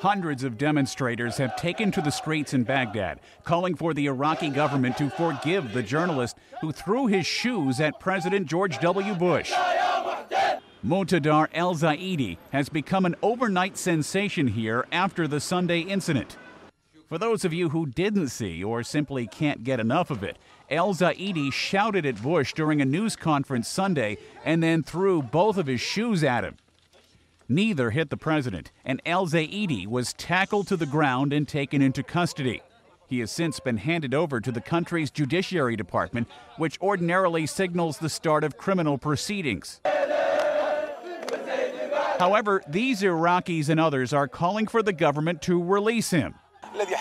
Hundreds of demonstrators have taken to the streets in Baghdad, calling for the Iraqi government to forgive the journalist who threw his shoes at President George W. Bush. Muntadhar El Zaidi has become an overnight sensation here after the Sunday incident. For those of you who didn't see or simply can't get enough of it, El Zaidi shouted at Bush during a news conference Sunday and then threw both of his shoes at him. Neither hit the president, and El Zaidi was tackled to the ground and taken into custody. He has since been handed over to the country's Judiciary Department, which ordinarily signals the start of criminal proceedings. However, these Iraqis and others are calling for the government to release him. The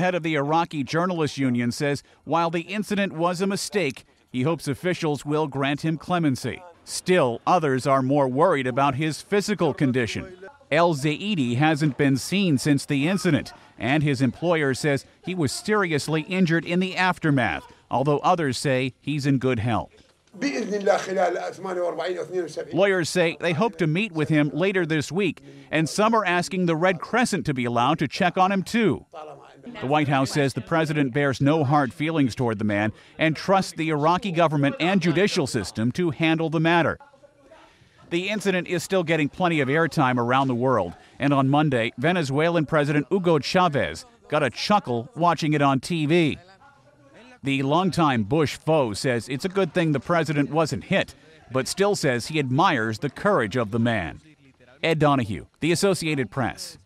head of the Iraqi Journalists Union says while the incident was a mistake, he hopes officials will grant him clemency. Still, others are more worried about his physical condition. El Zaidi hasn't been seen since the incident, and his employer says he was seriously injured in the aftermath, although others say he's in good health. Lawyers say they hope to meet with him later this week, and some are asking the Red Crescent to be allowed to check on him too. The White House says the president bears no hard feelings toward the man and trusts the Iraqi government and judicial system to handle the matter. The incident is still getting plenty of airtime around the world, and on Monday, Venezuelan President Hugo Chavez got a chuckle watching it on TV. The longtime Bush foe says it's a good thing the president wasn't hit, but still says he admires the courage of the man. Ed Donahue, The Associated Press.